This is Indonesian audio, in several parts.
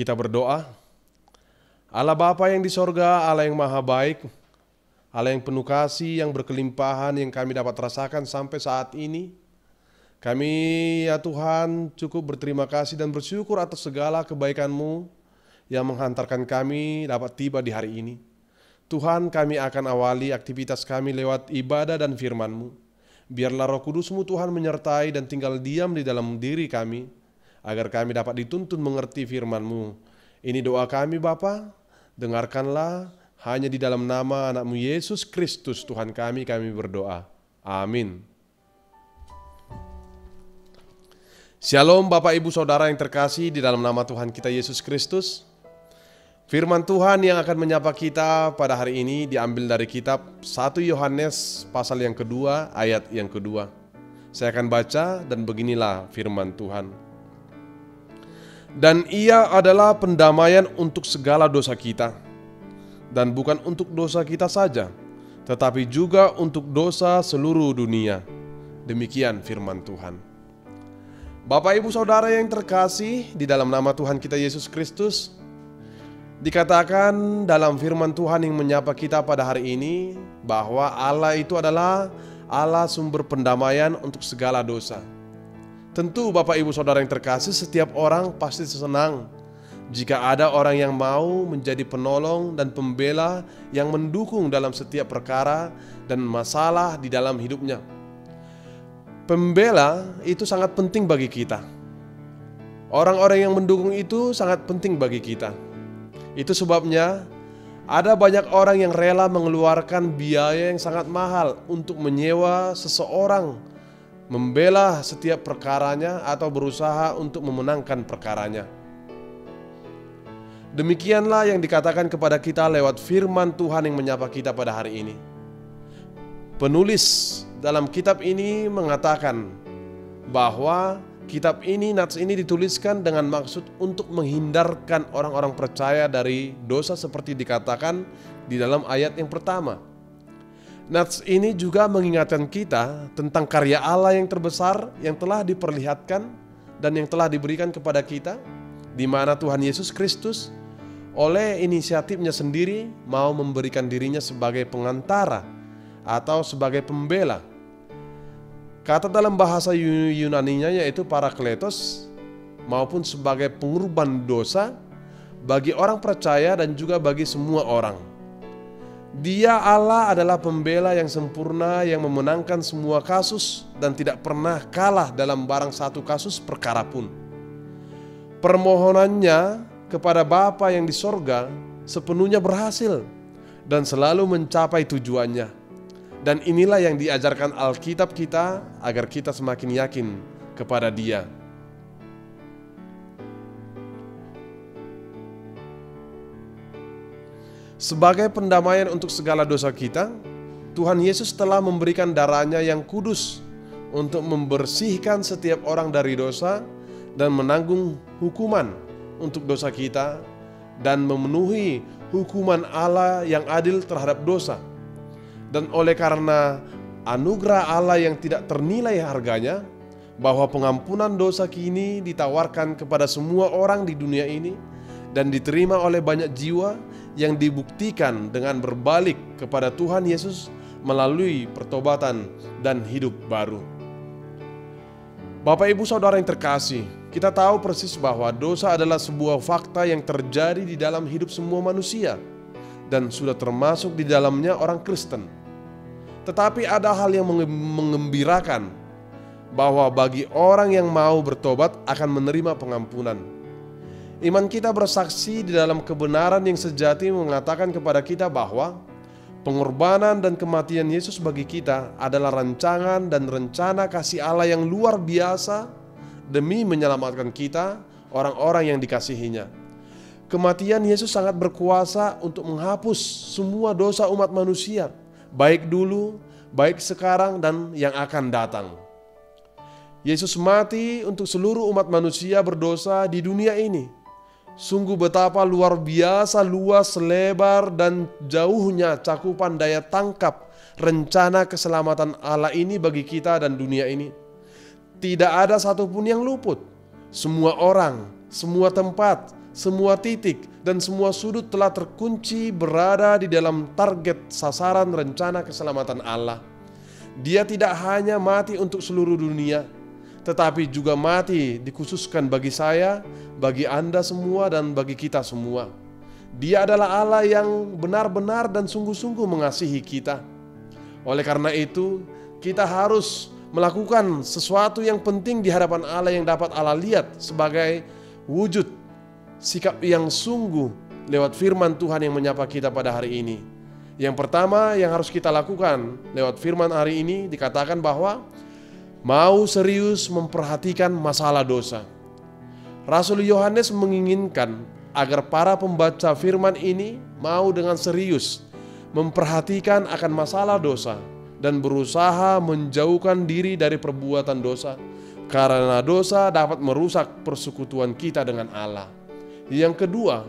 Kita berdoa. Allah Bapa yang di sorga, Allah yang maha baik, Allah yang penuh kasih, yang berkelimpahan, yang kami dapat rasakan sampai saat ini. Kami ya Tuhan cukup berterima kasih dan bersyukur atas segala kebaikan-Mu yang menghantarkan kami dapat tiba di hari ini. Tuhan kami akan awali aktivitas kami lewat ibadah dan firman-Mu. Biarlah roh kudus-Mu Tuhan menyertai dan tinggal diam di dalam diri kami, agar kami dapat dituntun mengerti firman-Mu. Ini doa kami Bapa, dengarkanlah hanya di dalam nama anakmu Yesus Kristus Tuhan kami kami berdoa. Amin. Shalom Bapak Ibu Saudara yang terkasih di dalam nama Tuhan kita Yesus Kristus. Firman Tuhan yang akan menyapa kita pada hari ini diambil dari kitab 1 Yohanes pasal yang kedua ayat yang kedua. Saya akan baca dan beginilah firman Tuhan. Dan ia adalah pendamaian untuk segala dosa kita. Dan bukan untuk dosa kita saja, tetapi juga untuk dosa seluruh dunia. Demikian firman Tuhan. Bapak, ibu, saudara yang terkasih, di dalam nama Tuhan kita Yesus Kristus, dikatakan dalam firman Tuhan yang menyapa kita pada hari ini bahwa Allah itu adalah Allah sumber pendamaian untuk segala dosa. Tentu, Bapak, ibu, saudara yang terkasih, setiap orang pasti senang jika ada orang yang mau menjadi penolong dan pembela yang mendukung dalam setiap perkara dan masalah di dalam hidupnya pembela itu sangat penting bagi kita. Orang-orang yang mendukung itu sangat penting bagi kita. Itu sebabnya ada banyak orang yang rela mengeluarkan biaya yang sangat mahal untuk menyewa seseorang membela setiap perkaranya atau berusaha untuk memenangkan perkaranya. Demikianlah yang dikatakan kepada kita lewat firman Tuhan yang menyapa kita pada hari ini. Penulis dalam kitab ini mengatakan bahwa kitab ini, nats ini dituliskan dengan maksud untuk menghindarkan orang-orang percaya dari dosa seperti dikatakan di dalam ayat yang pertama. Nats ini juga mengingatkan kita tentang karya Allah yang terbesar yang telah diperlihatkan dan yang telah diberikan kepada kita, di mana Tuhan Yesus Kristus oleh inisiatifnya sendiri mau memberikan dirinya sebagai pengantara atau sebagai pembela Kata dalam bahasa Yunaninya yaitu parakletos maupun sebagai pengurban dosa bagi orang percaya dan juga bagi semua orang. Dia Allah adalah pembela yang sempurna yang memenangkan semua kasus dan tidak pernah kalah dalam barang satu kasus perkara pun. Permohonannya kepada Bapa yang di sorga sepenuhnya berhasil dan selalu mencapai tujuannya dan inilah yang diajarkan Alkitab kita agar kita semakin yakin kepada Dia. Sebagai pendamaian untuk segala dosa kita, Tuhan Yesus telah memberikan darahnya yang kudus untuk membersihkan setiap orang dari dosa dan menanggung hukuman untuk dosa kita dan memenuhi hukuman Allah yang adil terhadap dosa. Dan oleh karena anugerah Allah yang tidak ternilai harganya, bahwa pengampunan dosa kini ditawarkan kepada semua orang di dunia ini dan diterima oleh banyak jiwa yang dibuktikan dengan berbalik kepada Tuhan Yesus melalui pertobatan dan hidup baru. Bapak, ibu, saudara yang terkasih, kita tahu persis bahwa dosa adalah sebuah fakta yang terjadi di dalam hidup semua manusia, dan sudah termasuk di dalamnya orang Kristen. Tetapi ada hal yang mengembirakan bahwa bagi orang yang mau bertobat akan menerima pengampunan. Iman kita bersaksi di dalam kebenaran yang sejati mengatakan kepada kita bahwa pengorbanan dan kematian Yesus bagi kita adalah rancangan dan rencana kasih Allah yang luar biasa demi menyelamatkan kita, orang-orang yang dikasihinya. Kematian Yesus sangat berkuasa untuk menghapus semua dosa umat manusia baik dulu, baik sekarang, dan yang akan datang. Yesus mati untuk seluruh umat manusia berdosa di dunia ini. Sungguh betapa luar biasa luas, lebar, dan jauhnya cakupan daya tangkap rencana keselamatan Allah ini bagi kita dan dunia ini. Tidak ada satupun yang luput. Semua orang, semua tempat, semua titik dan semua sudut telah terkunci berada di dalam target sasaran rencana keselamatan Allah. Dia tidak hanya mati untuk seluruh dunia, tetapi juga mati dikhususkan bagi saya, bagi Anda semua, dan bagi kita semua. Dia adalah Allah yang benar-benar dan sungguh-sungguh mengasihi kita. Oleh karena itu, kita harus melakukan sesuatu yang penting di hadapan Allah yang dapat Allah lihat sebagai wujud sikap yang sungguh lewat firman Tuhan yang menyapa kita pada hari ini. Yang pertama yang harus kita lakukan lewat firman hari ini dikatakan bahwa mau serius memperhatikan masalah dosa. Rasul Yohanes menginginkan agar para pembaca firman ini mau dengan serius memperhatikan akan masalah dosa dan berusaha menjauhkan diri dari perbuatan dosa karena dosa dapat merusak persekutuan kita dengan Allah. Yang kedua,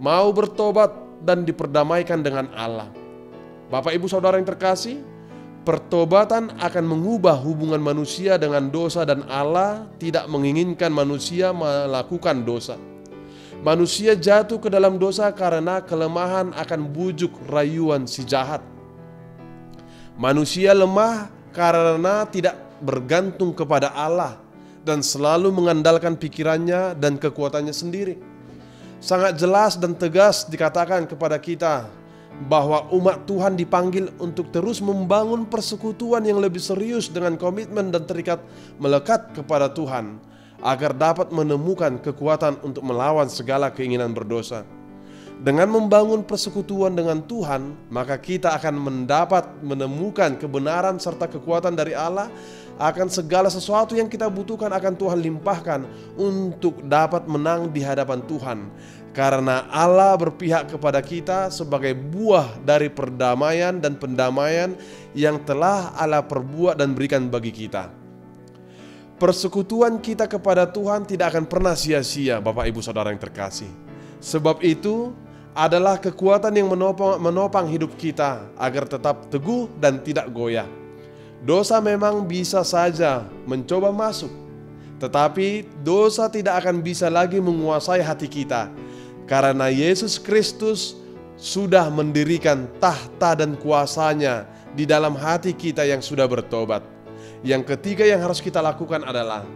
mau bertobat dan diperdamaikan dengan Allah. Bapak Ibu Saudara yang terkasih, pertobatan akan mengubah hubungan manusia dengan dosa dan Allah tidak menginginkan manusia melakukan dosa. Manusia jatuh ke dalam dosa karena kelemahan akan bujuk rayuan si jahat. Manusia lemah karena tidak bergantung kepada Allah dan selalu mengandalkan pikirannya dan kekuatannya sendiri. Sangat jelas dan tegas dikatakan kepada kita bahwa umat Tuhan dipanggil untuk terus membangun persekutuan yang lebih serius dengan komitmen dan terikat melekat kepada Tuhan agar dapat menemukan kekuatan untuk melawan segala keinginan berdosa. Dengan membangun persekutuan dengan Tuhan, maka kita akan mendapat menemukan kebenaran serta kekuatan dari Allah akan segala sesuatu yang kita butuhkan akan Tuhan limpahkan untuk dapat menang di hadapan Tuhan. Karena Allah berpihak kepada kita sebagai buah dari perdamaian dan pendamaian yang telah Allah perbuat dan berikan bagi kita persekutuan kita kepada Tuhan tidak akan pernah sia-sia, Bapak Ibu Saudara yang terkasih. Sebab itu adalah kekuatan yang menopang, menopang hidup kita agar tetap teguh dan tidak goyah. Dosa memang bisa saja mencoba masuk, tetapi dosa tidak akan bisa lagi menguasai hati kita karena Yesus Kristus sudah mendirikan tahta dan kuasanya di dalam hati kita yang sudah bertobat. Yang ketiga yang harus kita lakukan adalah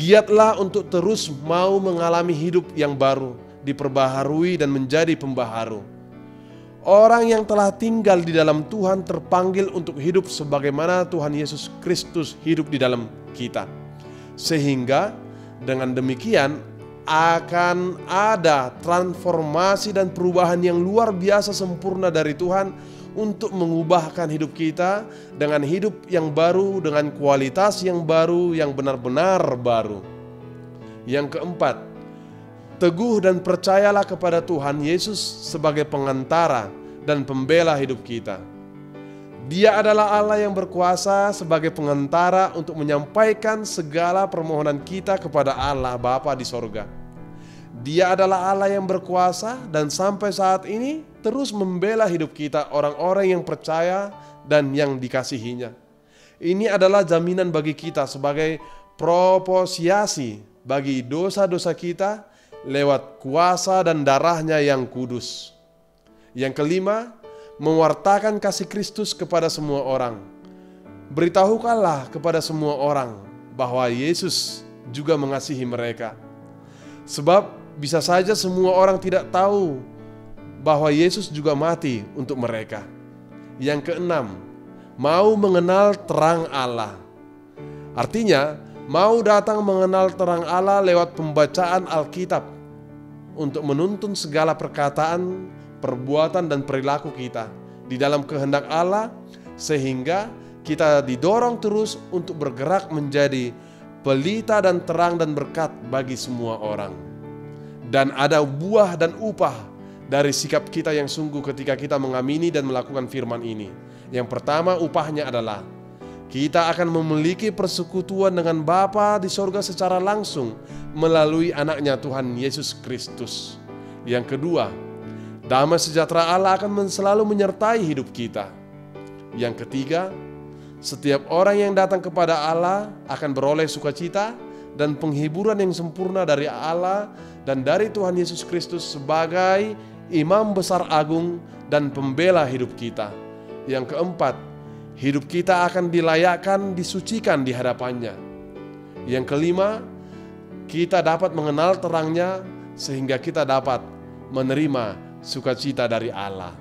giatlah untuk terus mau mengalami hidup yang baru, diperbaharui dan menjadi pembaharu. Orang yang telah tinggal di dalam Tuhan terpanggil untuk hidup sebagaimana Tuhan Yesus Kristus hidup di dalam kita. Sehingga dengan demikian akan ada transformasi dan perubahan yang luar biasa sempurna dari Tuhan untuk mengubahkan hidup kita dengan hidup yang baru, dengan kualitas yang baru, yang benar-benar baru. Yang keempat, teguh dan percayalah kepada Tuhan Yesus sebagai pengantara dan pembela hidup kita. Dia adalah Allah yang berkuasa sebagai pengantara untuk menyampaikan segala permohonan kita kepada Allah Bapa di sorga. Dia adalah Allah yang berkuasa dan sampai saat ini terus membela hidup kita orang-orang yang percaya dan yang dikasihinya. Ini adalah jaminan bagi kita sebagai proposiasi bagi dosa-dosa kita lewat kuasa dan darahnya yang kudus. Yang kelima, mewartakan kasih Kristus kepada semua orang. Beritahukanlah kepada semua orang bahwa Yesus juga mengasihi mereka. Sebab bisa saja semua orang tidak tahu bahwa Yesus juga mati untuk mereka. Yang keenam, mau mengenal terang Allah. Artinya, mau datang mengenal terang Allah lewat pembacaan Alkitab untuk menuntun segala perkataan, perbuatan, dan perilaku kita di dalam kehendak Allah, sehingga kita didorong terus untuk bergerak menjadi pelita dan terang dan berkat bagi semua orang. Dan ada buah dan upah dari sikap kita yang sungguh ketika kita mengamini dan melakukan firman ini. Yang pertama upahnya adalah kita akan memiliki persekutuan dengan Bapa di sorga secara langsung melalui anaknya Tuhan Yesus Kristus. Yang kedua, damai sejahtera Allah akan selalu menyertai hidup kita. Yang ketiga, setiap orang yang datang kepada Allah akan beroleh sukacita dan penghiburan yang sempurna dari Allah dan dari Tuhan Yesus Kristus sebagai imam besar agung dan pembela hidup kita. Yang keempat, hidup kita akan dilayakkan, disucikan di hadapannya. Yang kelima, kita dapat mengenal terangnya sehingga kita dapat menerima sukacita dari Allah.